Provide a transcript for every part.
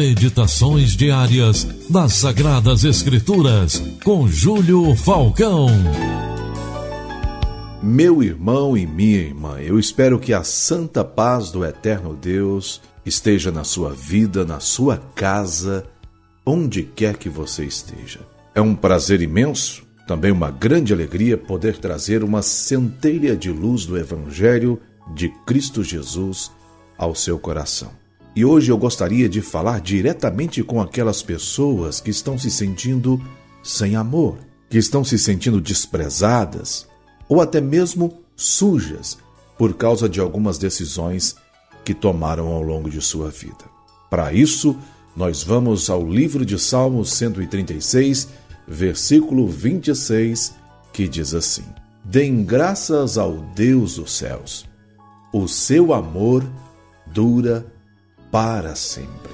Meditações diárias das Sagradas Escrituras, com Júlio Falcão. Meu irmão e minha irmã, eu espero que a santa paz do eterno Deus esteja na sua vida, na sua casa, onde quer que você esteja. É um prazer imenso, também uma grande alegria poder trazer uma centelha de luz do Evangelho de Cristo Jesus ao seu coração. E hoje eu gostaria de falar diretamente com aquelas pessoas que estão se sentindo sem amor, que estão se sentindo desprezadas ou até mesmo sujas por causa de algumas decisões que tomaram ao longo de sua vida. Para isso, nós vamos ao livro de Salmos 136, versículo 26, que diz assim: Deem graças ao Deus dos céus, o seu amor dura para sempre.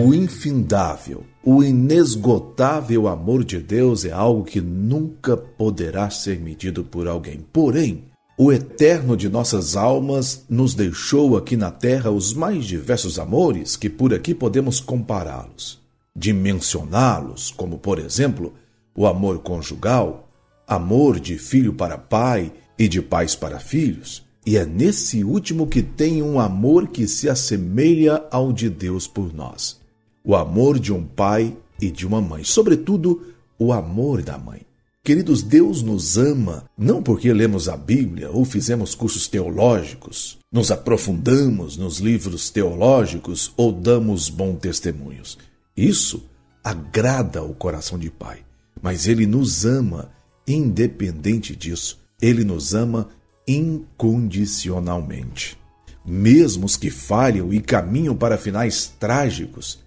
O infindável, o inesgotável amor de Deus é algo que nunca poderá ser medido por alguém. Porém, o eterno de nossas almas nos deixou aqui na terra os mais diversos amores que por aqui podemos compará-los, dimensioná-los, como por exemplo, o amor conjugal, amor de filho para pai e de pais para filhos, e é nesse último que tem um amor que se assemelha ao de Deus por nós. O amor de um pai e de uma mãe, sobretudo o amor da mãe. Queridos, Deus nos ama não porque lemos a Bíblia ou fizemos cursos teológicos, nos aprofundamos nos livros teológicos ou damos bons testemunhos. Isso agrada o coração de Pai, mas Ele nos ama independente disso. Ele nos ama incondicionalmente. Mesmo os que falham e caminham para finais trágicos,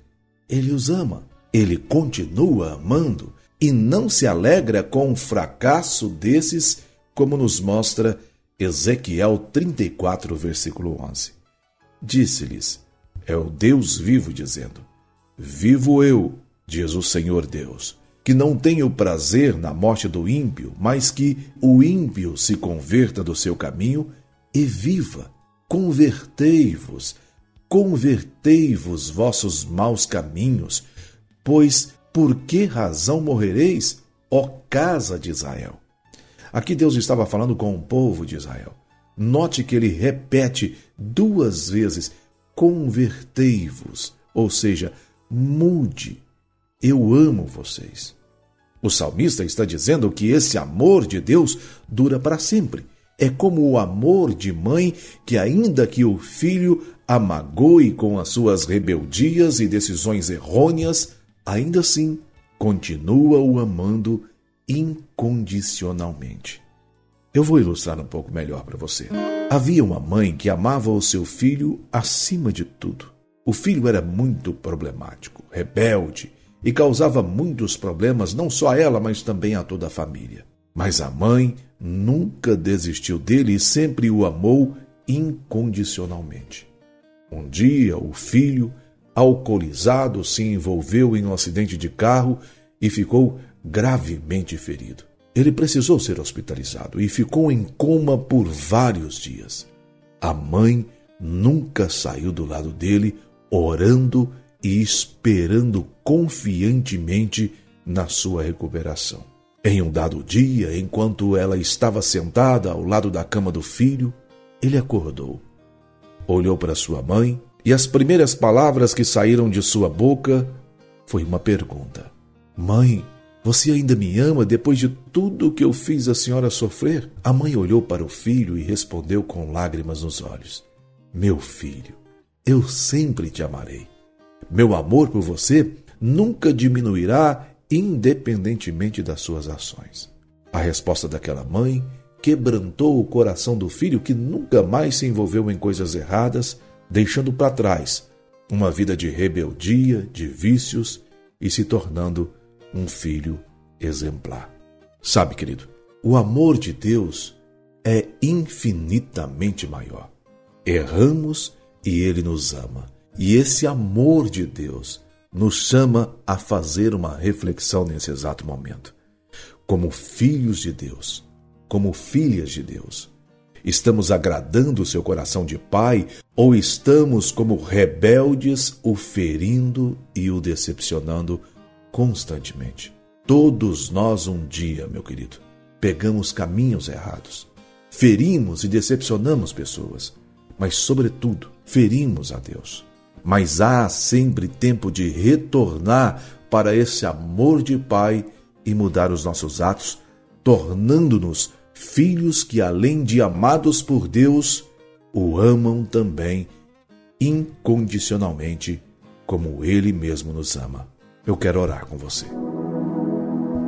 ele os ama. Ele continua amando e não se alegra com o fracasso desses, como nos mostra Ezequiel 34, versículo 11. Disse-lhes: É o Deus vivo dizendo: Vivo eu, diz o Senhor Deus que não tenha o prazer na morte do ímpio, mas que o ímpio se converta do seu caminho e viva. Convertei-vos, convertei-vos vossos maus caminhos, pois por que razão morrereis, ó casa de Israel? Aqui Deus estava falando com o povo de Israel. Note que ele repete duas vezes: convertei-vos, ou seja, mude eu amo vocês. O salmista está dizendo que esse amor de Deus dura para sempre. É como o amor de mãe que, ainda que o filho amagoe com as suas rebeldias e decisões errôneas, ainda assim continua o amando incondicionalmente. Eu vou ilustrar um pouco melhor para você. Havia uma mãe que amava o seu filho acima de tudo. O filho era muito problemático, rebelde, e causava muitos problemas não só a ela, mas também a toda a família. Mas a mãe nunca desistiu dele e sempre o amou incondicionalmente. Um dia, o filho, alcoolizado, se envolveu em um acidente de carro e ficou gravemente ferido. Ele precisou ser hospitalizado e ficou em coma por vários dias. A mãe nunca saiu do lado dele, orando e esperando confiantemente na sua recuperação. Em um dado dia, enquanto ela estava sentada ao lado da cama do filho, ele acordou. Olhou para sua mãe e as primeiras palavras que saíram de sua boca foi uma pergunta: Mãe, você ainda me ama depois de tudo que eu fiz a senhora sofrer? A mãe olhou para o filho e respondeu com lágrimas nos olhos: Meu filho, eu sempre te amarei. Meu amor por você nunca diminuirá independentemente das suas ações. A resposta daquela mãe quebrantou o coração do filho que nunca mais se envolveu em coisas erradas, deixando para trás uma vida de rebeldia, de vícios e se tornando um filho exemplar. Sabe, querido, o amor de Deus é infinitamente maior. Erramos e ele nos ama. E esse amor de Deus nos chama a fazer uma reflexão nesse exato momento. Como filhos de Deus, como filhas de Deus, estamos agradando o seu coração de pai Ou estamos como rebeldes, o ferindo e o decepcionando constantemente? Todos nós um dia, meu querido, pegamos caminhos errados. Ferimos e decepcionamos pessoas, mas, sobretudo, ferimos a Deus. Mas há sempre tempo de retornar para esse amor de Pai e mudar os nossos atos, tornando-nos filhos que, além de amados por Deus, o amam também incondicionalmente, como Ele mesmo nos ama. Eu quero orar com você.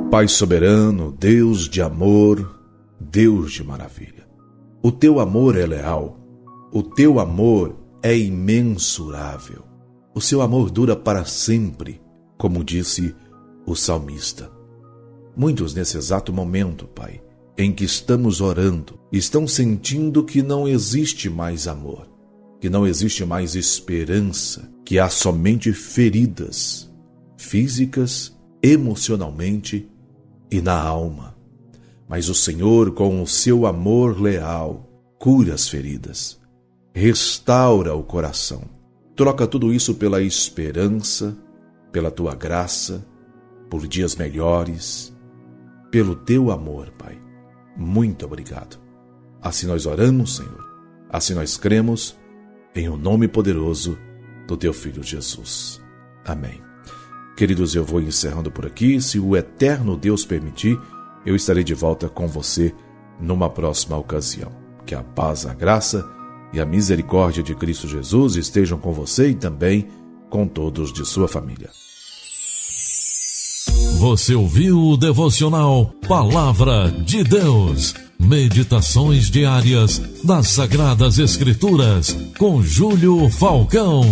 Pai soberano, Deus de amor, Deus de maravilha. O teu amor é leal, o teu amor é imensurável. O seu amor dura para sempre, como disse o salmista. Muitos nesse exato momento, Pai, em que estamos orando, estão sentindo que não existe mais amor, que não existe mais esperança, que há somente feridas físicas, emocionalmente e na alma. Mas o Senhor, com o seu amor leal, cura as feridas, restaura o coração. Troca tudo isso pela esperança, pela tua graça, por dias melhores, pelo teu amor, Pai. Muito obrigado. Assim nós oramos, Senhor. Assim nós cremos, em o nome poderoso do teu Filho Jesus. Amém. Queridos, eu vou encerrando por aqui. Se o eterno Deus permitir, eu estarei de volta com você numa próxima ocasião. Que a paz, a graça e a misericórdia de Cristo Jesus estejam com você e também com todos de sua família. Você ouviu o devocional Palavra de Deus. Meditações diárias das Sagradas Escrituras com Júlio Falcão.